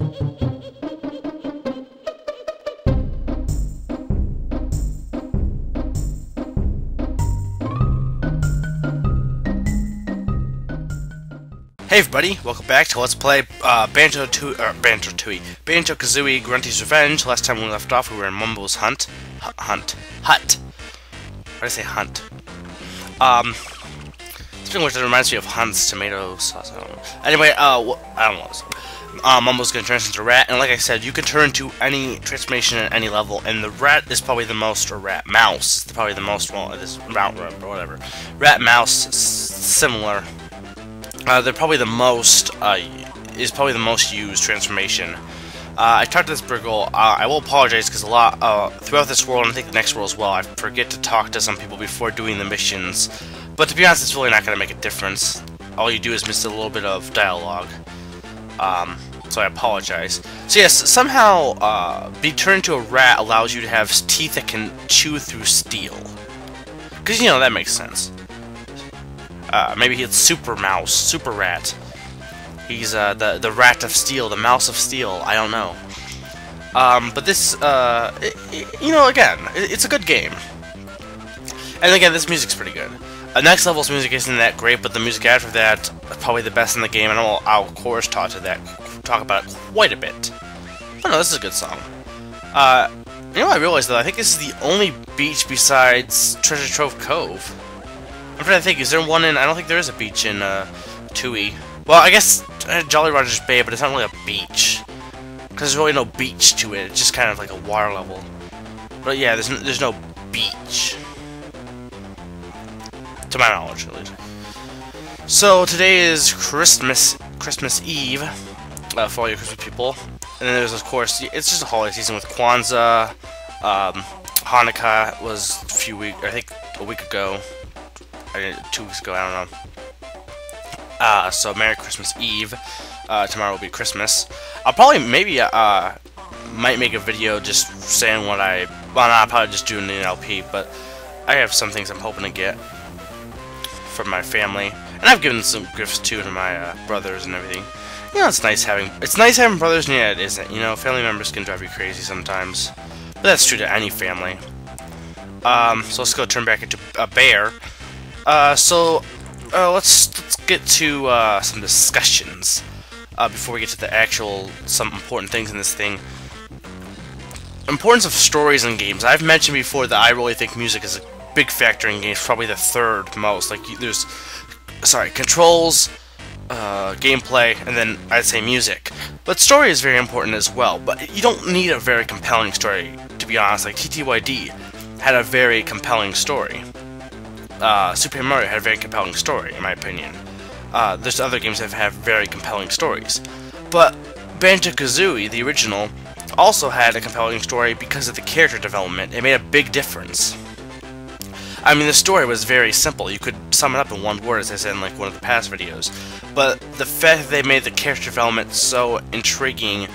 Hey everybody, welcome back to Let's Play uh, Banjo Tooie, uh, Banjo Tooie, Banjo Kazooie Grunty's Revenge. Last time we left off, we were in Mumbo's Hunt, H Hunt, Hut. Why did I say Hunt? Um, speaking which, it reminds me of Hunt's tomato sauce. Anyway, uh, I don't know. Uh, Mumbo's gonna turn into a rat, and like I said, you can turn into any transformation at any level, and the rat is probably the most, or rat mouse probably the most. Well, it is rat, or whatever. Rat mouse, similar uh, they're probably the most, uh, is probably the most used transformation. Uh, I talked to this Breegull, uh, I will apologize because a lot, uh, throughout this world, and I think the next world as well, I forget to talk to some people before doing the missions. But to be honest, it's really not going to make a difference. All you do is miss a little bit of dialogue. Um, so I apologize. So yes, somehow, uh, be turned into a rat allows you to have teeth that can chew through steel. Because, you know, that makes sense. Uh, maybe it's Super Mouse, Super Rat. He's uh, the the rat of steel, the mouse of steel. I don't know. Um, but this, uh, it, it, you know, again, it, it's a good game. And again, this music's pretty good. Next level's music isn't that great, but the music after that probably the best in the game, and I'll, I'll of course talk to that, talk about it quite a bit. But no, this is a good song. Uh, you know what I realized though? I think this is the only beach besides Treasure Trove Cove. I'm trying to think, is there one in... I don't think there is a beach in uh, Tooie. Well, I guess uh, Jolly Roger's Bay, but it's not really a beach. Because there's really no beach to it. It's just kind of like a water level. But yeah, there's, there's no beach. To my knowledge, at least. So, today is Christmas Christmas Eve uh, for all your Christmas people. And then there's, of course, it's just a holiday season with Kwanzaa. Um, Hanukkah was a few weeks, I think a week ago two weeks ago, I don't know. Uh, so Merry Christmas Eve. Uh, tomorrow will be Christmas. I'll probably, maybe, uh, might make a video just saying what I, well, not probably just doing an LP, but I have some things I'm hoping to get from my family. And I've given some gifts too to my uh, brothers and everything. You know, it's nice having, it's nice having brothers, and yeah, it isn't. You know, family members can drive you crazy sometimes. But that's true to any family. Um, so let's go turn back into a bear. Uh, so, uh, let's, let's get to uh, some discussions uh, before we get to the actual, some important things in this thing. Importance of stories in games. I've mentioned before that I really think music is a big factor in games, probably the third most. Like, there's, sorry, controls, uh, gameplay, and then I'd say music. But story is very important as well, but you don't need a very compelling story, to be honest. Like, TTYD had a very compelling story uh, Super Mario had a very compelling story, in my opinion. Uh, there's other games that have very compelling stories. But Banjo-Kazooie, the original, also had a compelling story because of the character development. It made a big difference. I mean, the story was very simple. You could sum it up in one word, as I said in like one of the past videos. But the fact that they made the character development so intriguing,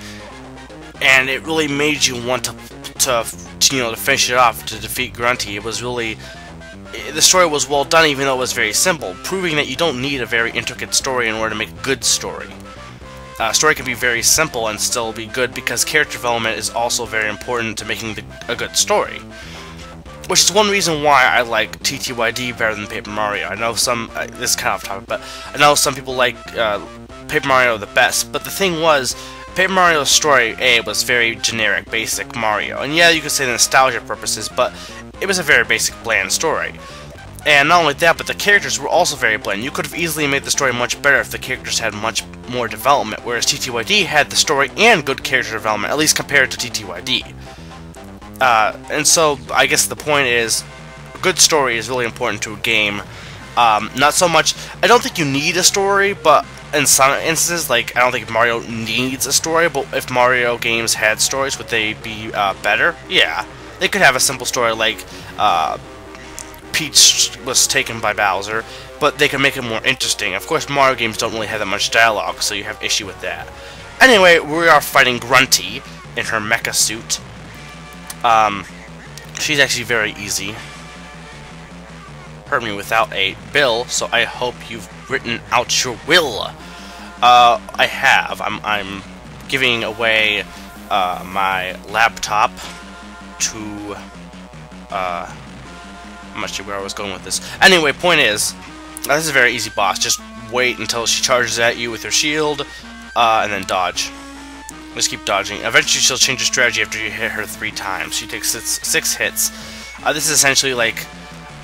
and it really made you want to, to you know, to finish it off to defeat Grunty. It was really the story was well done even though it was very simple, proving that you don't need a very intricate story in order to make a good story. A uh, story can be very simple and still be good because character development is also very important to making the, a good story. Which is one reason why I like TTYD better than Paper Mario. I know some, uh, this is kind of topic, but I know some people like uh, Paper Mario the best, but the thing was, Paper Mario's story, A, was very generic, basic Mario. And yeah, you could say the nostalgia purposes, but it was a very basic, bland story. And not only that, but the characters were also very bland. You could have easily made the story much better if the characters had much more development, whereas TTYD had the story and good character development, at least compared to TTYD. Uh, and so, I guess the point is, a good story is really important to a game. Um, not so much, I don't think you need a story, but in some instances, like, I don't think Mario needs a story, but if Mario games had stories, would they be uh, better? Yeah. They could have a simple story like uh, Peach was taken by Bowser, but they can make it more interesting. Of course, Mario games don't really have that much dialogue, so you have issue with that. Anyway, we are fighting Grunty in her mecha suit. Um, she's actually very easy. Heard me without a bill, so I hope you've written out your will. Uh, I have. I'm, I'm giving away uh, my laptop to. Uh, I'm not sure where I was going with this. Anyway, point is, this is a very easy boss. Just wait until she charges at you with her shield, uh, and then dodge. Just keep dodging. Eventually, she'll change her strategy after you hit her three times. She takes six, six hits. Uh, this is essentially like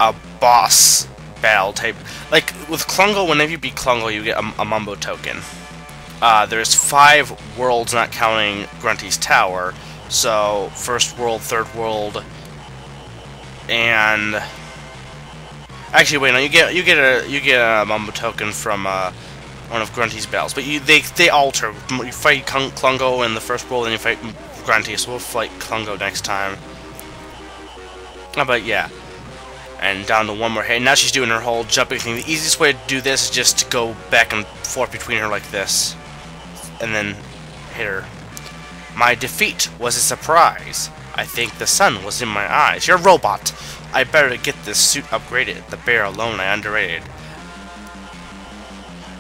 a boss battle type. Like with Klungo, whenever you beat Klungo, you get a, a Mumbo token. Uh, there's five worlds, not counting Grunty's Tower. So first world, third world, and actually, wait, no, you get you get a you get a Mumbo token from uh, one of Grunty's battles, but you they they alter. You fight Klungo in the first world, and you fight Grunty. So we'll fight Klungo next time. Oh, but yeah and down to one more hit. Now she's doing her whole jumping thing. The easiest way to do this is just to go back and forth between her like this, and then hit her. My defeat was a surprise. I think the sun was in my eyes. You're a robot. I better get this suit upgraded. The bear alone I underrated.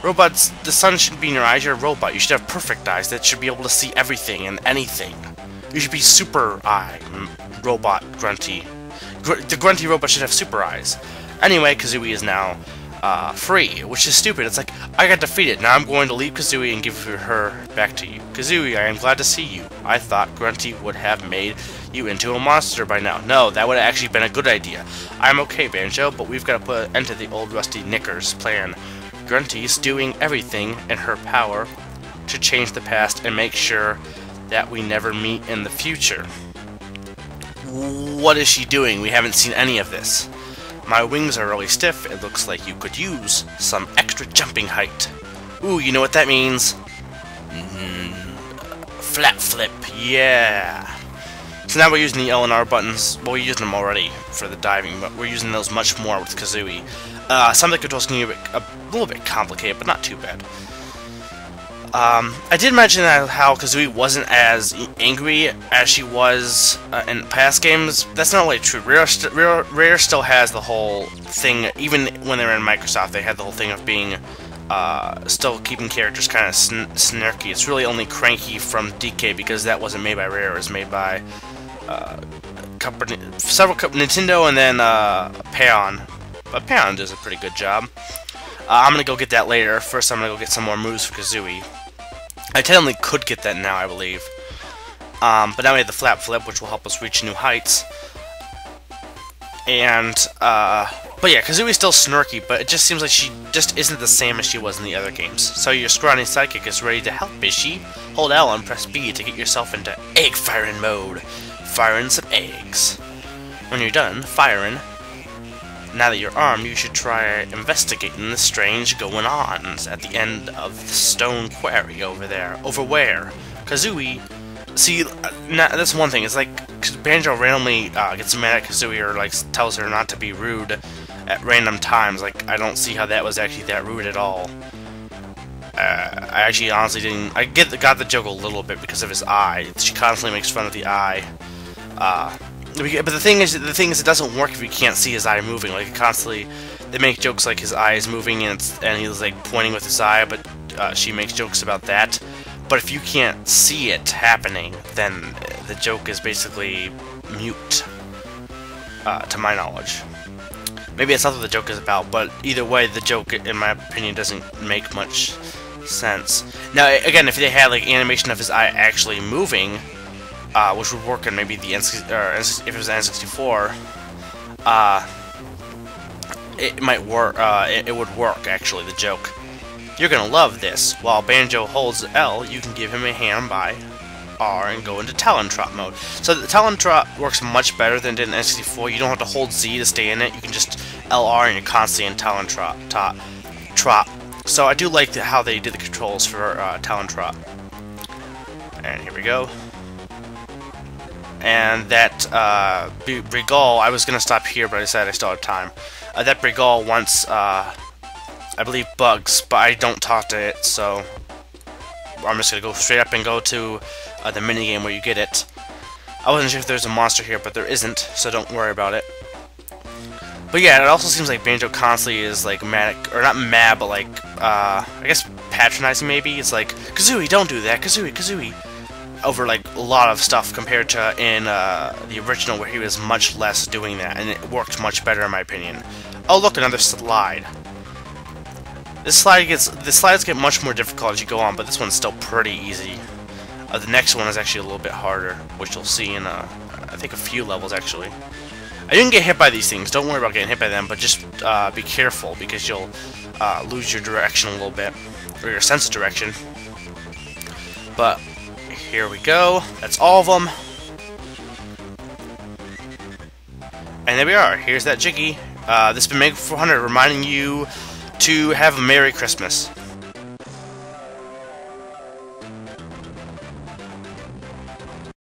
Robots, the sun shouldn't be in your eyes. You're a robot. You should have perfect eyes that should be able to see everything and anything. You should be super eye, robot, grunty. Gr the grunty robot should have super eyes. Anyway, Kazooie is now uh, free, which is stupid. It's like, I got defeated, now I'm going to leave Kazooie and give her back to you. Kazooie, I am glad to see you. I thought Grunty would have made you into a monster by now. No, that would have actually been a good idea. I'm okay, Banjo, but we've got to put an end to the old rusty knickers plan. Grunty's doing everything in her power to change the past and make sure that we never meet in the future. What is she doing? We haven't seen any of this. My wings are really stiff. It looks like you could use some extra jumping height. Ooh, you know what that means? Mm, flap flip, yeah. So now we're using the L and R buttons. Well, we're using them already for the diving, but we're using those much more with Kazooie. Uh, some of the controls can be a, bit, a little bit complicated, but not too bad. Um, I did mention that how Kazooie wasn't as angry as she was uh, in past games. That's not really true. Rare, st Rare, Rare, still has the whole thing, even when they were in Microsoft, they had the whole thing of being, uh, still keeping characters kind of sn snarky. It's really only Cranky from DK because that wasn't made by Rare, it was made by company, several Nintendo and then uh, Paon. But Paon does a pretty good job. Uh, I'm gonna go get that later. First, I'm gonna go get some more moves for Kazooie. I technically could get that now, I believe. Um, but now we have the flap flip, which will help us reach new heights. And, uh, but yeah, Kazooie's still snarky, but it just seems like she just isn't the same as she was in the other games. So your scrawny psychic is ready to help, is she? Hold L and press B to get yourself into egg firing mode. Firing some eggs. When you're done firing, now that you're armed, you should try investigating the strange going-ons at the end of the stone quarry over there. Over where? Kazooie... See, uh, that's one thing. It's like Banjo randomly uh, gets mad at Kazooie or like tells her not to be rude at random times. Like, I don't see how that was actually that rude at all. Uh, I actually honestly didn't... I get got the joke a little bit because of his eye. She constantly makes fun of the eye. Uh, but the thing is, the thing is, it doesn't work if you can't see his eye moving. Like constantly, they make jokes like his eye is moving and and he's like pointing with his eye, but uh, she makes jokes about that. But if you can't see it happening, then the joke is basically mute, uh, to my knowledge. Maybe it's not what the joke is about, but either way, the joke, in my opinion, doesn't make much sense. Now, again, if they had like animation of his eye actually moving, uh, which would work on maybe the N or if it was N64, uh, it might work. Uh, it, it, would work actually. The joke. You're gonna love this. While Banjo holds L, you can give him a hand by R and go into Talon Trot mode. So the Talon Trot works much better than did in N64. You don't have to hold Z to stay in it. You can just LR and you're constantly in Talon Trot. Trot. trot. So I do like the, how they did the controls for uh, Talon Trot. And here we go and that uh, Breegull, I was going to stop here, but I decided I still have time. Uh, that Breegull wants, uh, I believe, bugs, but I don't talk to it, so I'm just going to go straight up and go to uh, the minigame where you get it. I wasn't sure if there's a monster here, but there isn't, so don't worry about it. But yeah, it also seems like Banjo constantly is like mad, or not mad, but like, uh, I guess patronizing. Maybe it's like Kazooie, don't do that, Kazooie, Kazooie, over like a lot of stuff compared to in uh, the original where he was much less doing that, and it worked much better in my opinion. Oh look, another slide. This slide gets the slides get much more difficult as you go on, but this one's still pretty easy. Uh, the next one is actually a little bit harder, which you'll see in uh, I think a few levels actually. I didn't get hit by these things. Don't worry about getting hit by them, but just uh, be careful because you'll uh, lose your direction a little bit, or your sense of direction. But here we go. That's all of them. And there we are. Here's that Jiggy. Uh, this has been Mega 400 reminding you to have a Merry Christmas.